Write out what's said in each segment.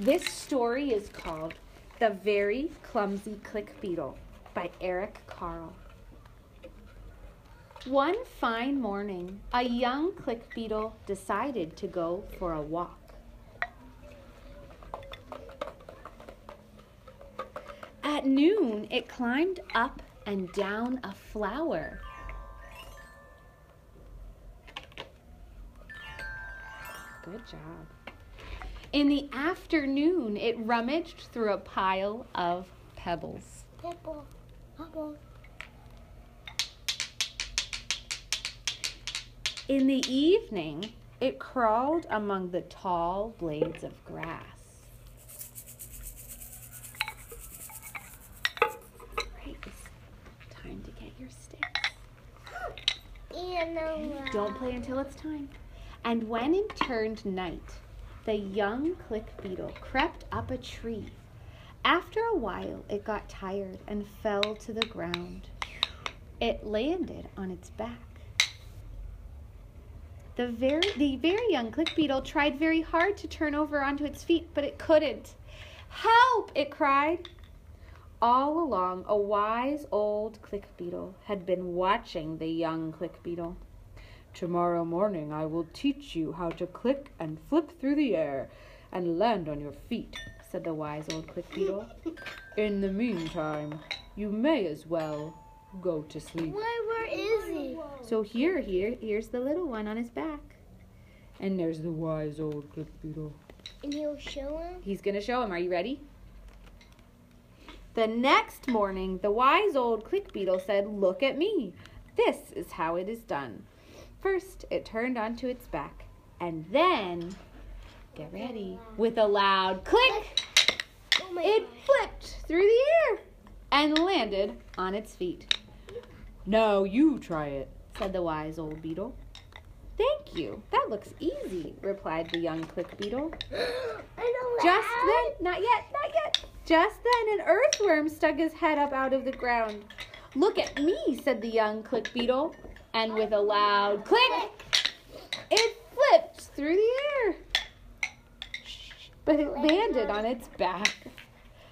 This story is called The Very Clumsy Click Beetle by Eric Carle. One fine morning, a young click beetle decided to go for a walk. At noon, it climbed up and down a flower. Good job. In the afternoon, it rummaged through a pile of pebbles. Pebble. Pebble. In the evening, it crawled among the tall blades of grass. Right, it's time to get your sticks. And Don't play until it's time. And when it turned night, the young click beetle crept up a tree. After a while, it got tired and fell to the ground. It landed on its back. The very, the very young click beetle tried very hard to turn over onto its feet, but it couldn't. Help! it cried. All along, a wise old click beetle had been watching the young click beetle. Tomorrow morning I will teach you how to click and flip through the air and land on your feet, said the wise old click beetle. In the meantime, you may as well go to sleep. Where, where is he? So here, here, here's the little one on his back. And there's the wise old click beetle. And he'll show him? He's going to show him. Are you ready? The next morning, the wise old click beetle said, Look at me. This is how it is done. First, it turned onto its back, and then, get ready, with a loud click, Oh it flipped through the air and landed on its feet. Now you try it, said the wise old beetle. Thank you. That looks easy, replied the young click beetle. Just then, not yet, not yet. Just then, an earthworm stuck his head up out of the ground. Look at me, said the young click beetle. And with a loud click, it flipped through the air. But it landed on its back.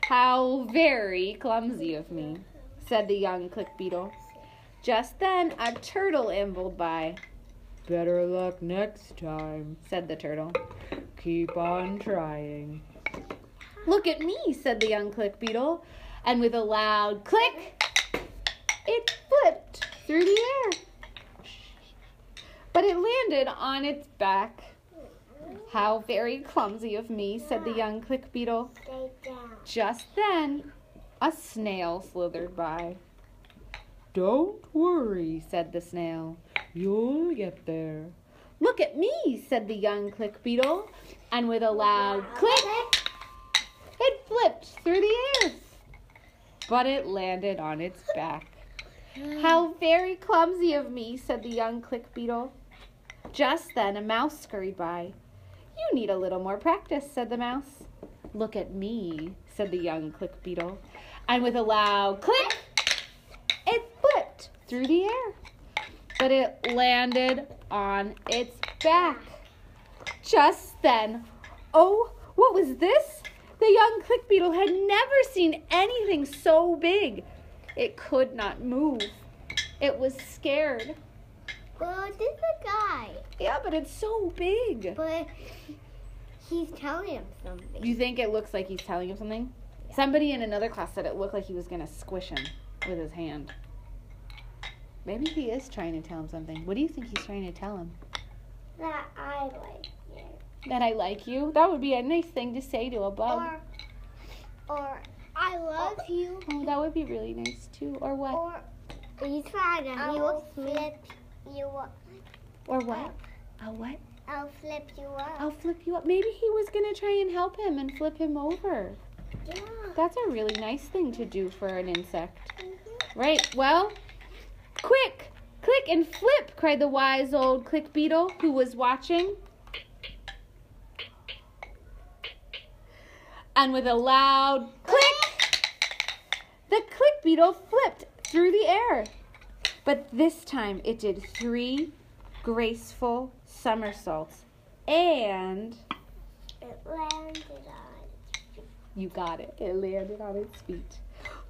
How very clumsy of me, said the young click beetle. Just then, a turtle ambled by. Better luck next time, said the turtle. Keep on trying. Look at me, said the young click beetle. And with a loud click, it flipped through the air. But it landed on its back. How very clumsy of me, said the young click beetle. Just then, a snail slithered by. Don't worry, said the snail. You'll get there. Look at me, said the young click beetle. And with a loud click, it flipped through the air. But it landed on its back. How very clumsy of me, said the young click beetle. Just then, a mouse scurried by. You need a little more practice, said the mouse. Look at me, said the young click beetle. And with a loud click, it flipped through the air. But it landed on its back. Just then, oh, what was this? The young click beetle had never seen anything so big. It could not move. It was scared. Well, this is a guy. Yeah, but it's so big. But he's telling him something. You think it looks like he's telling him something? Somebody in another class said it looked like he was going to squish him with his hand. Maybe he is trying to tell him something. What do you think he's trying to tell him? that I like you. That I like you? That would be a nice thing to say to a bug. Or, or I love you. Oh, that would be really nice too. Or what? Or he's trying to. He will flip you up. Or what? A what? I'll flip you up. I'll flip you up. Maybe he was going to try and help him and flip him over. Yeah. That's a really nice thing to do for an insect. Mm-hmm. Right, well, quick, click and flip, cried the wise old click beetle who was watching. And with a loud click, the click beetle flipped through the air. But this time it did three graceful somersaults and It landed on You got it. It landed on its feet.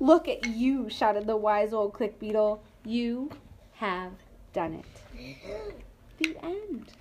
Look at you, shouted the wise old click beetle. You have done it. The end.